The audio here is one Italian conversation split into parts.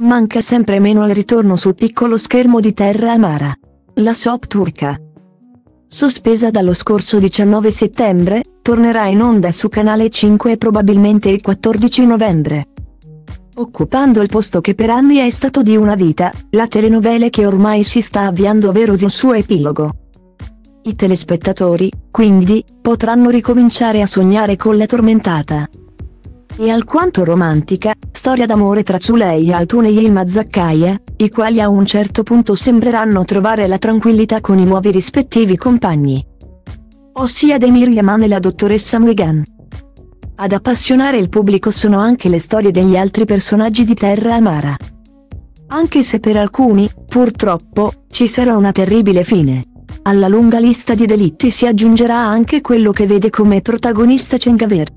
manca sempre meno il ritorno sul piccolo schermo di Terra Amara. La soap turca. Sospesa dallo scorso 19 settembre, tornerà in onda su Canale 5 probabilmente il 14 novembre. Occupando il posto che per anni è stato di una vita, la telenovela che ormai si sta avviando verso il suo epilogo. I telespettatori, quindi, potranno ricominciare a sognare con la tormentata e alquanto romantica, storia d'amore tra Zulei Altun e Yilmaz Zakkaia, i quali a un certo punto sembreranno trovare la tranquillità con i nuovi rispettivi compagni. Ossia Demir Yaman e la dottoressa Megan. Ad appassionare il pubblico sono anche le storie degli altri personaggi di Terra Amara. Anche se per alcuni, purtroppo, ci sarà una terribile fine. Alla lunga lista di delitti si aggiungerà anche quello che vede come protagonista Cengaver.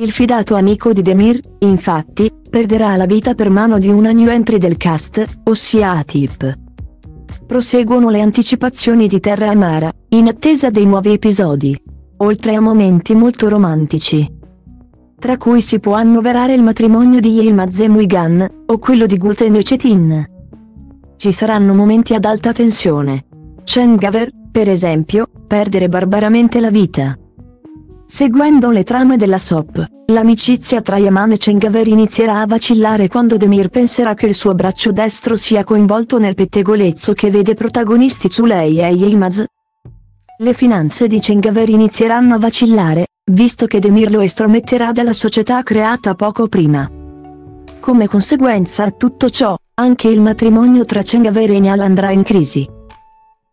Il fidato amico di Demir, infatti, perderà la vita per mano di una new entry del cast, ossia Atip. Proseguono le anticipazioni di Terra Amara, in attesa dei nuovi episodi. Oltre a momenti molto romantici. Tra cui si può annoverare il matrimonio di Yilmaz e Muigan, o quello di Gulten e Cetin. Ci saranno momenti ad alta tensione. Cengaver, per esempio, perdere barbaramente la vita. Seguendo le trame della SOP, l'amicizia tra Yaman e Cengaver inizierà a vacillare quando Demir penserà che il suo braccio destro sia coinvolto nel pettegolezzo che vede protagonisti Zulei e Yilmaz. Le finanze di Cengaver inizieranno a vacillare, visto che Demir lo estrometterà dalla società creata poco prima. Come conseguenza a tutto ciò, anche il matrimonio tra Cengaver e Nial andrà in crisi.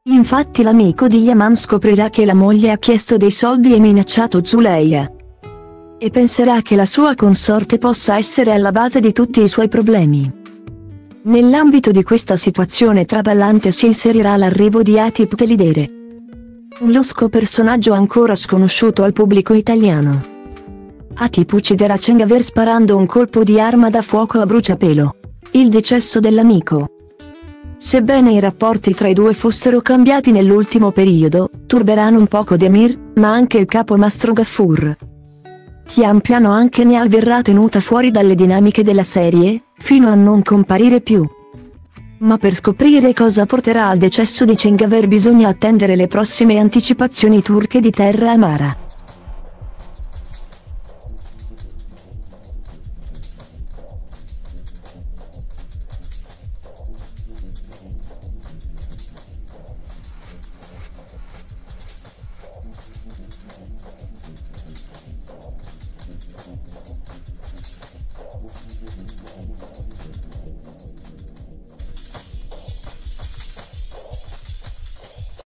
Infatti l'amico di Yaman scoprirà che la moglie ha chiesto dei soldi e minacciato Zuleia. E penserà che la sua consorte possa essere alla base di tutti i suoi problemi. Nell'ambito di questa situazione traballante si inserirà l'arrivo di Atip Telidere. Un losco personaggio ancora sconosciuto al pubblico italiano. Atip ucciderà Cengaver sparando un colpo di arma da fuoco a bruciapelo. Il decesso dell'amico. Sebbene i rapporti tra i due fossero cambiati nell'ultimo periodo, turberanno un poco Demir, ma anche il capo Mastro Gaffur. Pian piano anche Neal verrà tenuta fuori dalle dinamiche della serie, fino a non comparire più. Ma per scoprire cosa porterà al decesso di Cengaver bisogna attendere le prossime anticipazioni turche di Terra Amara. Thank you.